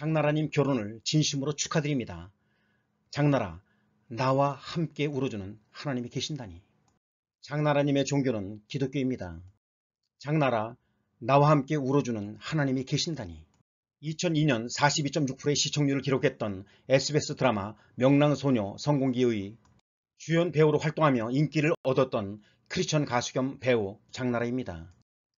장나라님 결혼을 진심으로 축하드립니다. 장나라, 나와 함께 울어주는 하나님이 계신다니. 장나라님의 종교는 기독교입니다. 장나라, 나와 함께 울어주는 하나님이 계신다니. 2002년 42.6%의 시청률을 기록했던 SBS 드라마 명랑소녀 성공기의 주연 배우로 활동하며 인기를 얻었던 크리스천 가수 겸 배우 장나라입니다.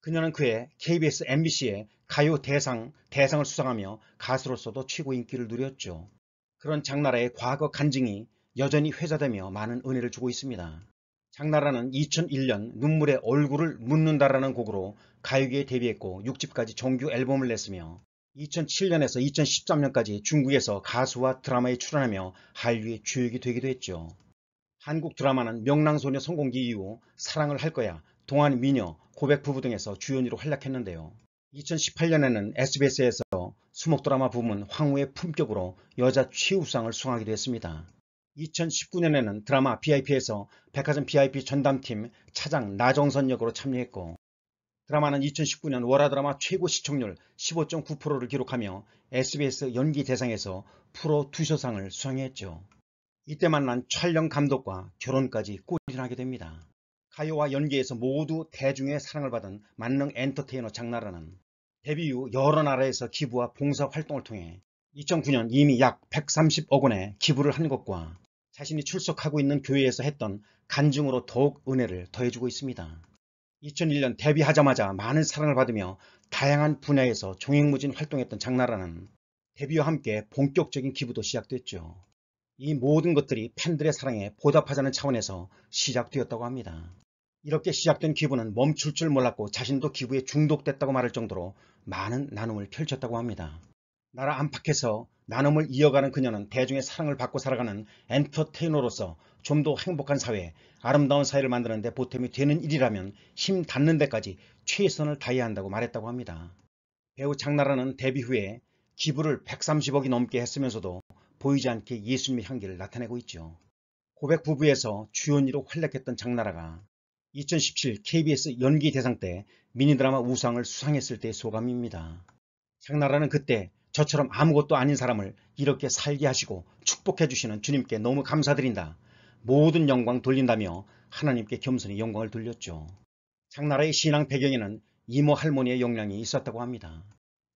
그녀는 그의 KBS MBC의 가요 대상, 대상을 수상하며 가수로서도 최고 인기를 누렸죠. 그런 장나라의 과거 간증이 여전히 회자되며 많은 은혜를 주고 있습니다. 장나라는 2001년 눈물의 얼굴을 묻는다라는 곡으로 가요계에 데뷔했고 6집까지 정규 앨범을 냈으며 2007년에서 2013년까지 중국에서 가수와 드라마에 출연하며 한류의 주역이 되기도 했죠. 한국 드라마는 명랑소녀 성공기 이후 사랑을 할 거야, 동안 미녀, 고백 부부 등에서 주연으로 활약했는데요. 2018년에는 SBS에서 수목 드라마 부문 황후의 품격으로 여자 최우상을 수상하기도 했습니다. 2019년에는 드라마 BIP에서 백화점 BIP 전담팀 차장 나정선 역으로 참여했고 드라마는 2019년 월화 드라마 최고 시청률 15.9%를 기록하며 SBS 연기 대상에서 프로 투쇼상을 수상했죠. 이때 만난 촬영 감독과 결혼까지 꼴이나게 됩니다. 가요와 연기에서 모두 대중의 사랑을 받은 만능 엔터테이너 장나라는 데뷔 후 여러 나라에서 기부와 봉사 활동을 통해 2009년 이미 약 130억 원의 기부를 한 것과 자신이 출석하고 있는 교회에서 했던 간증으로 더욱 은혜를 더해주고 있습니다. 2001년 데뷔하자마자 많은 사랑을 받으며 다양한 분야에서 종횡무진 활동했던 장나라는 데뷔와 함께 본격적인 기부도 시작됐죠. 이 모든 것들이 팬들의 사랑에 보답하자는 차원에서 시작되었다고 합니다. 이렇게 시작된 기부는 멈출 줄 몰랐고 자신도 기부에 중독됐다고 말할 정도로 많은 나눔을 펼쳤다고 합니다. 나라 안팎에서 나눔을 이어가는 그녀는 대중의 사랑을 받고 살아가는 엔터테이너로서 좀 더 행복한 사회, 아름다운 사회를 만드는 데 보탬이 되는 일이라면 힘 닿는 데까지 최선을 다해야 한다고 말했다고 합니다. 배우 장나라는 데뷔 후에 기부를 130억이 넘게 했으면서도 보이지 않게 예수님의 향기를 나타내고 있죠. 고백 부부에서 주연이로 활약했던 장나라가 2017 KBS 연기 대상 때 미니드라마 우상을 수상했을 때의 소감입니다. 장나라는 그때 저처럼 아무것도 아닌 사람을 이렇게 살게 하시고 축복해 주시는 주님께 너무 감사드린다. 모든 영광 돌린다며 하나님께 겸손히 영광을 돌렸죠. 장나라의 신앙 배경에는 이모 할머니의 영향이 있었다고 합니다.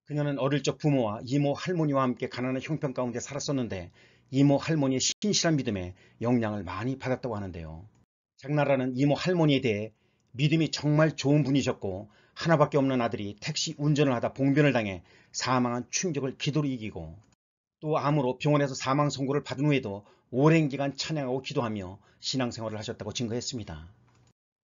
그녀는 어릴 적 부모와 이모 할머니와 함께 가난한 형편 가운데 살았었는데 이모 할머니의 신실한 믿음에 영향을 많이 받았다고 하는데요. 장나라는 이모 할머니에 대해 믿음이 정말 좋은 분이셨고 하나밖에 없는 아들이 택시 운전을 하다 봉변을 당해 사망한 충격을 기도로 이기고 또 암으로 병원에서 사망 선고를 받은 후에도 오랜 기간 찬양하고 기도하며 신앙생활을 하셨다고 증거했습니다.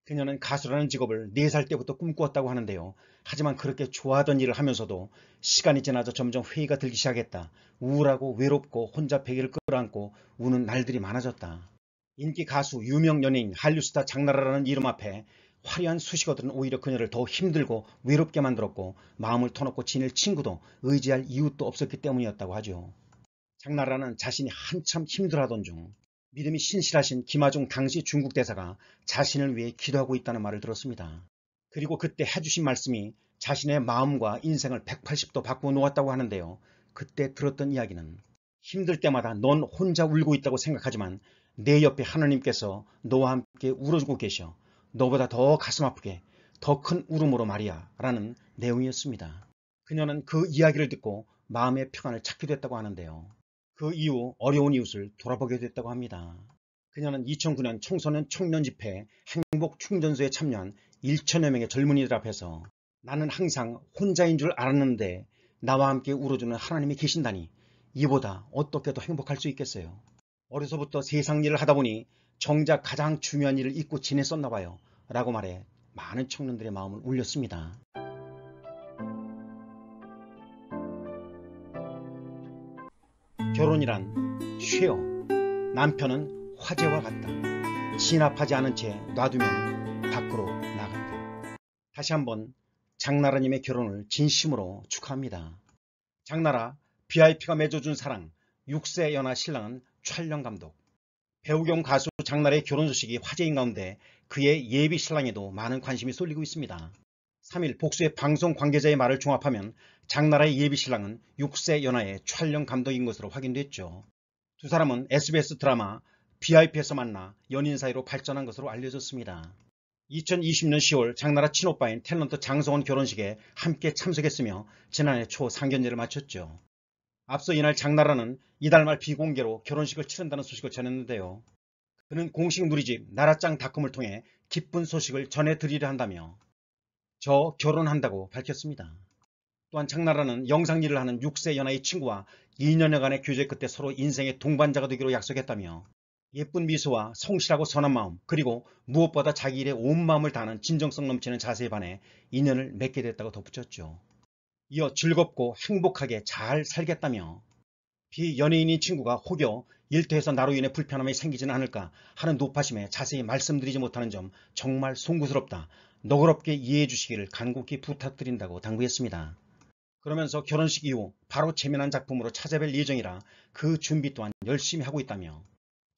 그녀는 가수라는 직업을 4살 때부터 꿈꾸었다고 하는데요. 하지만 그렇게 좋아하던 일을 하면서도 시간이 지나자 점점 회의가 들기 시작했다. 우울하고 외롭고 혼자 베개를 끌어안고 우는 날들이 많아졌다. 인기 가수, 유명 연예인, 한류스타 장나라라는 이름 앞에 화려한 수식어들은 오히려 그녀를 더 힘들고 외롭게 만들었고 마음을 터놓고 지낼 친구도 의지할 이웃도 없었기 때문이었다고 하죠. 장나라는 자신이 한참 힘들어하던 중 믿음이 신실하신 김하중 당시 중국 대사가 자신을 위해 기도하고 있다는 말을 들었습니다. 그리고 그때 해주신 말씀이 자신의 마음과 인생을 180도 바꾸어 놓았다고 하는데요. 그때 들었던 이야기는 힘들 때마다 넌 혼자 울고 있다고 생각하지만 내 옆에 하나님께서 너와 함께 울어주고 계셔. 너보다 더 가슴 아프게 더 큰 울음으로 말이야 라는 내용이었습니다. 그녀는 그 이야기를 듣고 마음의 평안을 찾게 됐다고 하는데요. 그 이후 어려운 이웃을 돌아보게 됐다고 합니다. 그녀는 2009년 청소년 청년 집회 행복 충전소에 참여한 1천여 명의 젊은이들 앞에서 나는 항상 혼자인 줄 알았는데 나와 함께 울어주는 하나님이 계신다니 이보다 어떻게 더 행복할 수 있겠어요. 어려서부터 세상 일을 하다 보니 정작 가장 중요한 일을 잊고 지냈었나 봐요. 라고 말해 많은 청년들의 마음을 울렸습니다. 결혼이란 쉬어 남편은 화재와 같다. 진압하지 않은 채 놔두면 밖으로 나간다. 다시 한번 장나라님의 결혼을 진심으로 축하합니다. 장나라 BIP가 맺어준 사랑 6세 연하 신랑은 촬영 감독 배우 겸 가수 장날의 결혼 소식이 화제인 가운데 그의 예비 신랑에도 많은 관심이 쏠리고 있습니다. 3일 복수의 방송 관계자의 말을 종합하면 장나라의 예비 신랑은 6세 연하의 촬영 감독인 것으로 확인됐죠. 두 사람은 SBS 드라마 BIP에서 만나 연인 사이로 발전한 것으로 알려졌습니다. 2020년 10월 장나라 친오빠인 탤런트 장성원 결혼식에 함께 참석했으며 지난해 초 상견례를 마쳤죠. 앞서 이날 장나라는 이달 말 비공개로 결혼식을 치른다는 소식을 전했는데요. 그는 공식 누리집 나라짱닷컴을 통해 기쁜 소식을 전해드리려 한다며 저 결혼한다고 밝혔습니다. 또한 장나라는 영상 일을 하는 6세 연하의 친구와 2년여간의 교제 끝에 서로 인생의 동반자가 되기로 약속했다며 예쁜 미소와 성실하고 선한 마음 그리고 무엇보다 자기 일에 온 마음을 다하는 진정성 넘치는 자세에 반해 인연을 맺게 됐다고 덧붙였죠. 이어 즐겁고 행복하게 잘 살겠다며 비연예인인 친구가 혹여 일터에서 나로 인해 불편함이 생기지는 않을까 하는 노파심에 자세히 말씀드리지 못하는 점 정말 송구스럽다. 너그럽게 이해해 주시기를 간곡히 부탁드린다고 당부했습니다. 그러면서 결혼식 이후 바로 재미난 작품으로 찾아뵐 예정이라 그 준비 또한 열심히 하고 있다며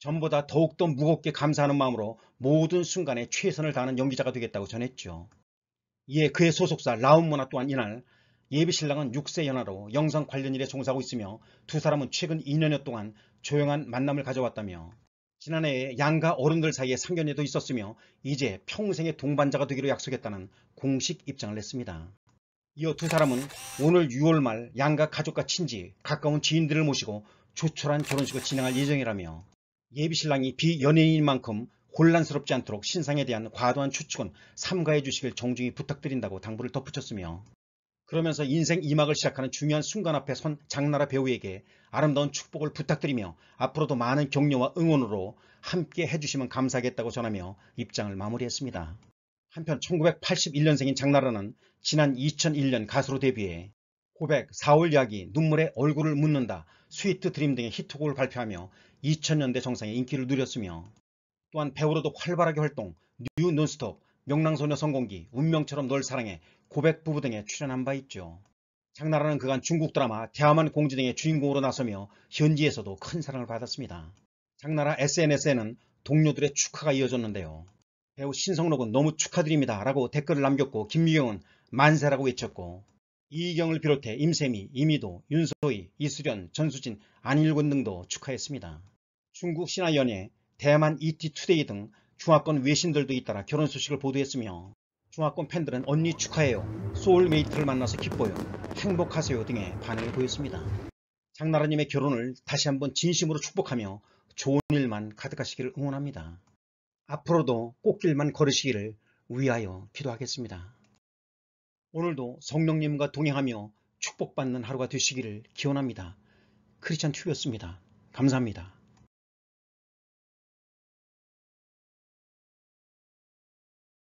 전보다 더욱더 무겁게 감사하는 마음으로 모든 순간에 최선을 다하는 연기자가 되겠다고 전했죠. 이에 그의 소속사 라운문화 또한 이날 예비신랑은 6세 연하로 영상 관련 일에 종사하고 있으며 두 사람은 최근 2년여 동안 조용한 만남을 가져왔다며 지난해에 양가 어른들 사이에 상견례도 있었으며 이제 평생의 동반자가 되기로 약속했다는 공식 입장을 냈습니다. 이어 두 사람은 오늘 6월 말 양가 가족과 친지, 가까운 지인들을 모시고 조촐한 결혼식을 진행할 예정이라며 예비신랑이 비연예인인 만큼 혼란스럽지 않도록 신상에 대한 과도한 추측은 삼가해 주시길 정중히 부탁드린다고 당부를 덧붙였으며 그러면서 인생 2막을 시작하는 중요한 순간 앞에 선 장나라 배우에게 아름다운 축복을 부탁드리며 앞으로도 많은 격려와 응원으로 함께 해주시면 감사하겠다고 전하며 입장을 마무리했습니다. 한편 1981년생인 장나라는 지난 2001년 가수로 데뷔해 고백, 4월 이야기, 눈물의 얼굴을 묻는다, 스위트 드림 등의 히트곡을 발표하며 2000년대 정상의 인기를 누렸으며 또한 배우로도 활발하게 활동, 뉴 논스톱, 명랑소녀 성공기, 운명처럼 널 사랑해, 고백 부부 등에 출연한 바 있죠. 장나라는 그간 중국 드라마 대화만 공주 등의 주인공으로 나서며 현지에서도 큰 사랑을 받았습니다. 장나라 SNS에는 동료들의 축하가 이어졌는데요. 배우 신성록은 너무 축하드립니다 라고 댓글을 남겼고 김미경은 만세라고 외쳤고 이희경을 비롯해 임세미, 이미도, 윤소희, 이수련, 전수진, 안일군 등도 축하했습니다. 중국 신화연예, 대만 ET투데이 등 중화권 외신들도 잇따라 결혼 소식을 보도했으며 중화권 팬들은 언니 축하해요, 소울메이트를 만나서 기뻐요, 행복하세요 등의 반응을 보였습니다. 장나라님의 결혼을 다시 한번 진심으로 축복하며 좋은 일만 가득하시기를 응원합니다. 앞으로도 꽃길만 걸으시기를 위하여 기도하겠습니다. 오늘도 성령님과 동행하며 축복받는 하루가 되시기를 기원합니다. 크리스찬 튜였습니다. 감사합니다.